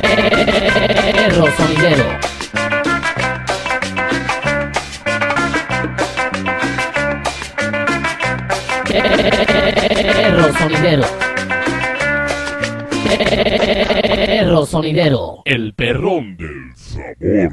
Perro sonidero. Perro sonidero. Perro sonidero. El perrón del sabor.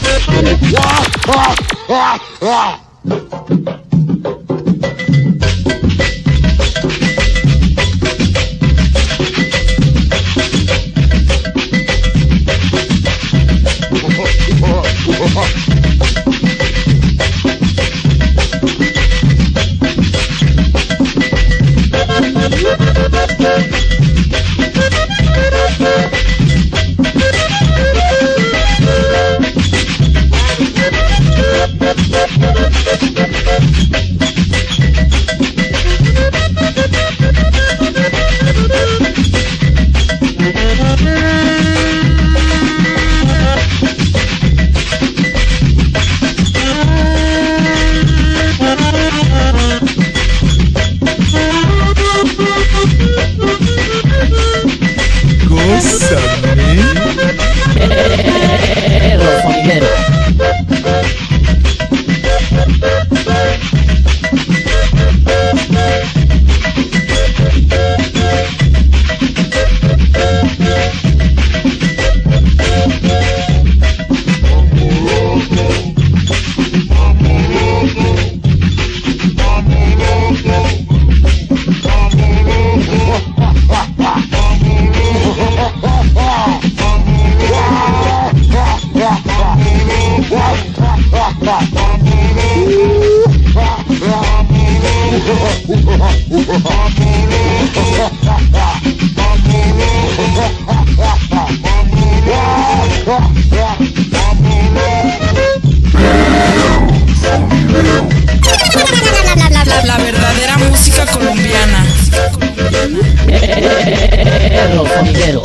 sonidero. El perrón. Perro sonidero. La verdadera música colombiana. Perro sonidero.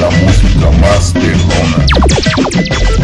la música más perrona.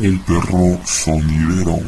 El perro sonidero.